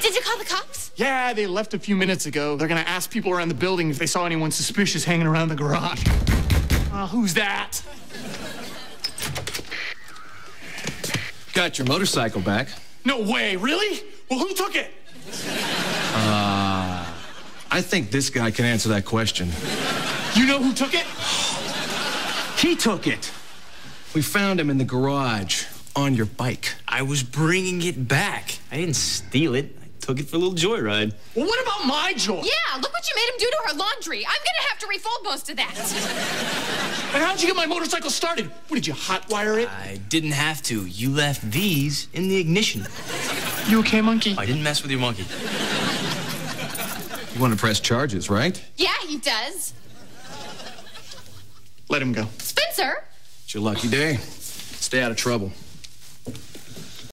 Did you call the cops? Yeah, they left a few minutes ago. They're gonna ask people around the building if they saw anyone suspicious hanging around the garage. Uh, who's that? Got your motorcycle back. No way, really? Well, who took it? I think this guy can answer that question. You know who took it? He took it. We found him in the garage on your bike. I was bringing it back. I didn't steal it. I took it for a little joyride. Well, what about my joy? Yeah, look what you made him do to her laundry. I'm gonna have to refold most of that. And how'd you get my motorcycle started? What, did you hotwire it? I didn't have to. You left these in the ignition. You okay, monkey? I didn't mess with your monkey. You want to press charges, right? Yeah, he does. Let him go. Spencer? It's your lucky day. Stay out of trouble.